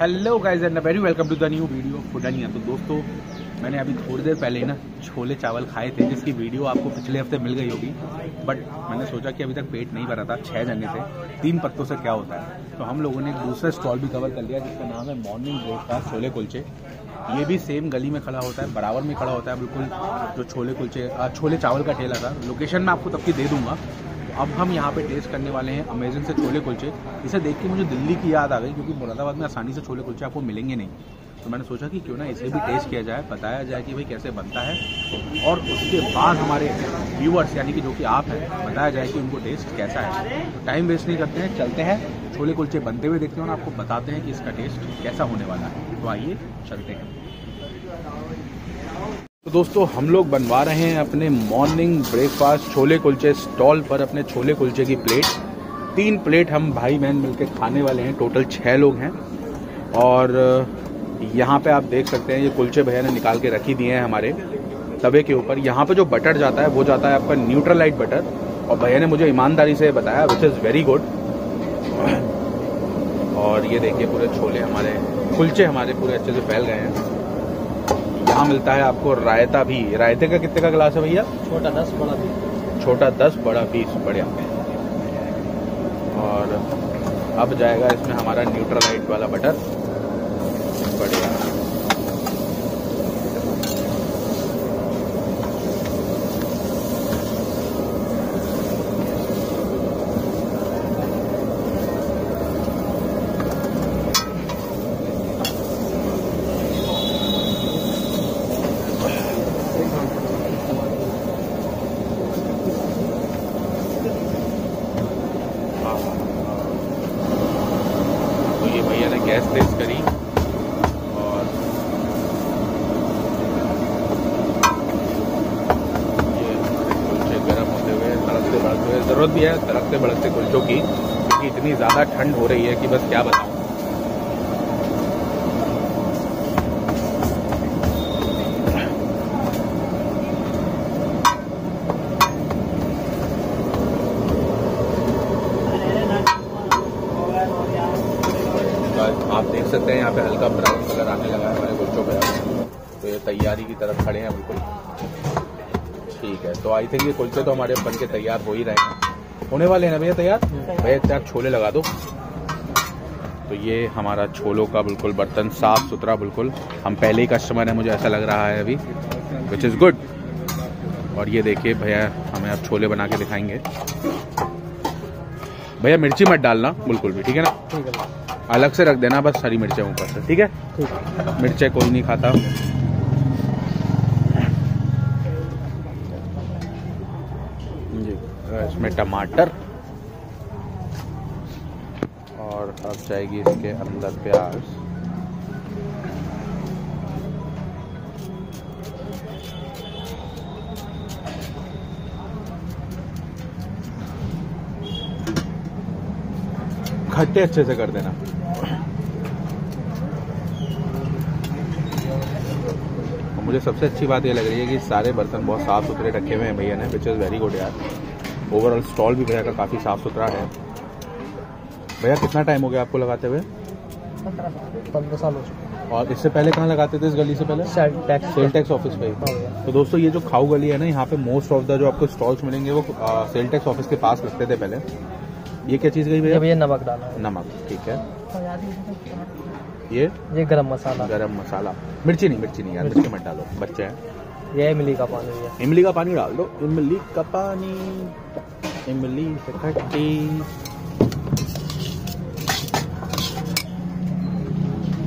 Hello guys and very welcome to the new video फुडनिया तो दोस्तों, मैंने अभी थोड़ी देर पहले ना छोले चावल खाए थे, जिसकी वीडियो आपको पिछले हफ़्ते मिल गई होगी। बट मैंने सोचा कि अभी तक पेट नहीं भरा था छः जने थे, तीन पत्तों से क्या होता है। तो हम लोगों ने एक दूसरा स्टॉल भी कवर कर लिया, जिसका नाम है मॉर्निंग ब्रेकफास्ट छोले कुलचे। ये भी सेम गली में खड़ा होता है, बराबर में खड़ा होता है, बिल्कुल जो छोले कुलचे छोले चावल का ठेला था। लोकेशन मैं आपको तब की दे दूँगा। अब हम यहाँ पे टेस्ट करने वाले हैं अमेजन से छोले कुलचे। इसे देख के मुझे दिल्ली की याद आ गई, क्योंकि मुरादाबाद में आसानी से छोले कुलचे आपको मिलेंगे नहीं। तो मैंने सोचा कि क्यों ना इसे भी टेस्ट किया जाए, बताया जाए कि भाई कैसे बनता है। और उसके बाद हमारे व्यूअर्स यानी कि जो कि आप हैं, बताया जाए कि उनको टेस्ट कैसा है। तो टाइम वेस्ट नहीं करते हैं, चलते हैं, छोले कुलचे बनते हुए देखते हैं और आपको बताते हैं कि इसका टेस्ट कैसा होने वाला है। तो आइए, चलते हैं। तो दोस्तों, हम लोग बनवा रहे हैं अपने morning breakfast chole kulche stall पर अपने छोले कुलचे की प्लेट तीन प्लेट हम भाई बहन मिलकर खाने वाले हैं टोटल छः लोग हैं। और यहाँ पे आप देख सकते हैं, ये कुलचे भैया ने निकाल के रखी दिए हैं हमारे तवे के ऊपर। यहाँ पे जो बटर जाता है, वो जाता है आपका न्यूट्रलाइट बटर और भैया ने मुझे ईमानदारी से बताया विच इज़ वेरी गुड और ये देखिए पूरे छोले हमारे, कुलचे हमारे पूरे अच्छे से फैल गए हैं। यहाँ मिलता है आपको? रायता भी। रायते का कितने का गिलास है भैया? छोटा दस बड़ा बीस। छोटा दस बड़ा बीस। बढ़िया। और अब जाएगा इसमें हमारा न्यूट्रलाइट वाला बटर। बढ़िया तो ये भैया ने गैस तेज करी और ये कुल्छे गर्म होते हुए, तड़कते बढ़ते हुए, ज़रूरत भी है, तड़कते बढ़ते कुल्चों की, क्योंकि इतनी ज़्यादा ठंड हो रही है कि बस क्या बताऊँ बस आप सकते हैं, यहाँ पे हल्का ब्राउन कलर आने लगा है हमारे कुलचों पे। तो ये तैयारी की तरफ़ खड़े हैं, बिल्कुल। ठीक है तो आई थिंक ये कुल्चे तो हमारे बन के तैयार हो ही रहे हैं। होने वाले हैं ना भैया तैयार? भैया आप छोले लगा दो। तो ये हमारा छोलों का बिल्कुल बर्तन, साफ़ सुथरा बिल्कुल। हम पहले ही कस्टमर हैं, मुझे ऐसा लग रहा है अभी विच इज़ गुड और ये देखिए भैया, हमें आप छोले बना के दिखाएँगे। भैया मिर्ची मत डालना बिल्कुल भी ठीक है ना? ठीक है। अलग से रख देना बस हरी मिर्चें ऊपर से ठीक है? ठीक मिर्चें कोई नहीं खाता। इसमें टमाटर और अब जाएगी इसके अंदर प्याज। खट्टे अच्छे से कर देना। मुझे सबसे अच्छी बात ये लग रही है कि सारे बर्तन बहुत साफ़ सुथरे रखे हुए हैं भैया ने विच इज़ वेरी गुड यार। ओवरऑल स्टॉल भी भैया का काफ़ी साफ़ सुथरा है। भैया कितना टाइम हो गया आपको लगाते हुए? पंद्रह साल हो चुके और इससे पहले कहाँ लगाते थे इस गली से पहले? सेल टैक्स ऑफ़िस पे तो दोस्तों ये जो खाऊ गली है ना यहाँ पे मोस्ट ऑफ़ द जो आपको स्टॉल्स मिलेंगे वो सेल टैक्स ऑफ़िस के पास लगते थे पहले। ये क्या चीज़ गई भैया? भैया नमक डाला नमक ठीक है। ये? ये गरम मसाला। गरम मसाला। मिर्ची नहीं मिर्ची नहीं यार मिर्ची मत डालो बच्चे हैं। ये इमली का पानी भैया। इमली का पानी डाल दो इमली का पानी। इमली से खट्टी।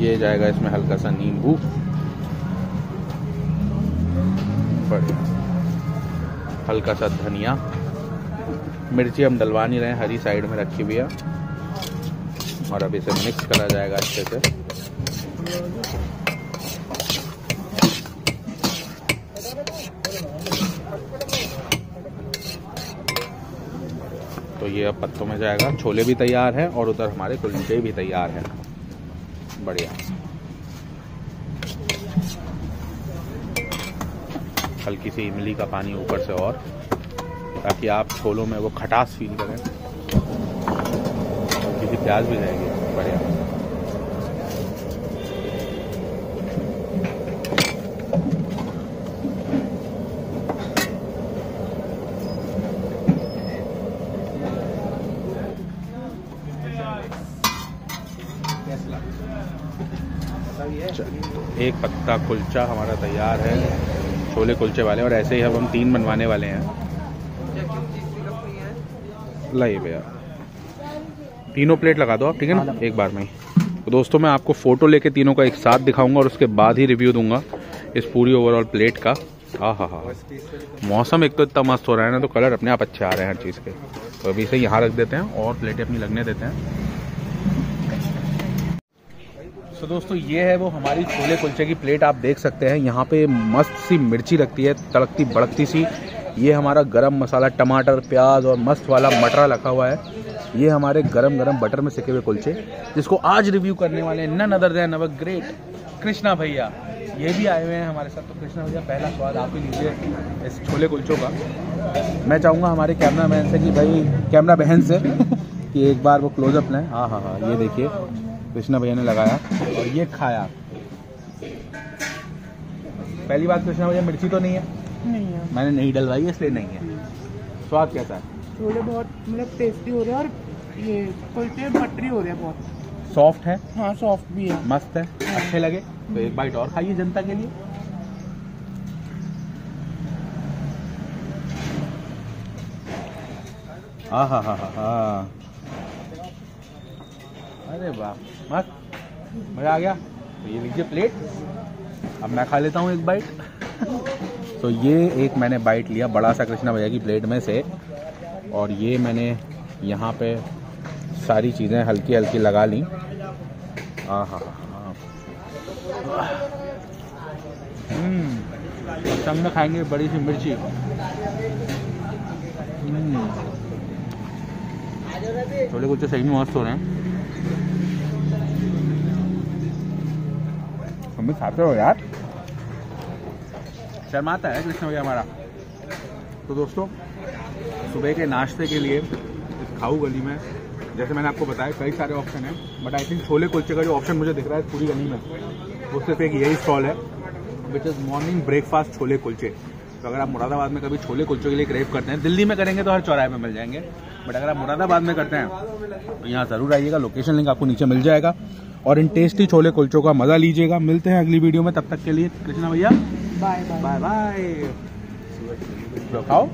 ये जाएगा इसमें हल्का सा नींबू। बढ़िया। हल्का सा धनिया। मिर्ची हम डलवा नहीं रहे हरी साइड में रखी हुई है। और अब इसे मिक्स करा जाएगा अच्छे से। तो ये अब पत्तों में जाएगा। छोले भी तैयार है और उधर हमारे कुलचे भी तैयार है। बढ़िया। हल्की सी इमली का पानी ऊपर से और ताकि आप छोलों में वो खटास फील करें। क्योंकि प्याज भी रहेगी। बढ़िया। एक पत्ता कुलचा हमारा तैयार है। छोले कुलचे वाले और ऐसे ही अब हम तीन बनवाने वाले हैं। लाइए भैया। तीनों प्लेट लगा दो आप ठीक है ना? एक बार में तो दोस्तों मैं आपको फ़ोटो लेके तीनों का एक साथ दिखाऊँगा और उसके बाद ही रिव्यू दूँगा इस पूरी ओवरऑल प्लेट का। हाँ हाँ हाँ। मौसम एक तो इतना मस्त हो रहा है ना तो कलर अपने आप अच्छे आ रहे हैं हर चीज़ के। तो अभी से यहाँ रख देते हैं और प्लेटें अपनी लगने देते हैं। तो दोस्तों ये है वो हमारी छोले कुलचे की प्लेट आप देख सकते हैं। यहाँ पे मस्त सी मिर्ची लगती है तड़कती बड़कती सी। ये हमारा गरम मसाला, टमाटर, प्याज और मस्त वाला मटरा रखा हुआ है। ये हमारे गरम गरम बटर में सिके हुए कुलचे, जिसको आज रिव्यू करने वाले हैं none other than our great Krishna भैया। ये भी आए हुए हैं हमारे साथ। तो कृष्णा भैया, पहला स्वाद आप ही लीजिए इस छोले कुलचों का। मैं चाहूँगा हमारे कैमरा मैन से कि भाई कैमरा बहन से, कि एक बार वो क्लोजअप लें। हाँ हाँ हाँ ये देखिए, कृष्णा भैया ने लगाया और ये खाया। पहली बात, कृष्णा भैया, मिर्ची तो नहीं है। नहीं है। मैंने नहीं डलवाई इसलिए नहीं है। स्वाद कैसा है? छोले बहुत मतलब टेस्टी हो रहे हैं और ये कुलचे मटरी हो रहे हैं बहुत। सॉफ्ट है? हाँ सॉफ्ट भी है। मस्त है? अच्छे लगे? तो एक बाइट और खाइए जनता के लिए। हाँ हाँ हाँ हाँ हाँ अरे वाह मस्त। मज़ा आ गया? तो ये लीजिए प्लेट अब मैं खा लेता हूँ एक बाइट तो ये एक मैंने बाइट लिया बड़ा सा कृष्णा भैया की प्लेट में से। और ये मैंने यहाँ पे सारी चीज़ें हल्की हल्की लगा ली। हाँ हाँ हाँ हम्म, में खाएँगे बड़ी सी मिर्ची। हम्म, छोले कुछ सही में मस्त हो रहे हैं। भी खाते हो यार? शर्माता है कृष्ण भैया हमारा। तो दोस्तों, सुबह के नाश्ते के लिए इस खाऊ गली में। जैसे मैंने आपको बताया, कई सारे ऑप्शन हैं but I think chole kulche का जो ऑप्शन मुझे दिख रहा है पूरी गली में, वो सिर्फ़ एक यही स्टॉल है which is morning breakfast chole kulche. तो अगर आप मुरादाबाद में कभी छोले कुलचे के लिए क्रेव करते हैं, दिल्ली में करेंगे तो हर चौराहे में मिल जाएँगे बट अगर आप मुरादाबाद में करते हैं तो यहाँ ज़रूर आइएगा लोकेशन लिंक आपको नीचे मिल जाएगा। और इन टेस्टी छोले कुलचों का मज़ा लीजिएगा। मिलते हैं अगली वीडियो में, तब तक के लिए कृष्णा भैया। bye bye. Bye bye. Được không?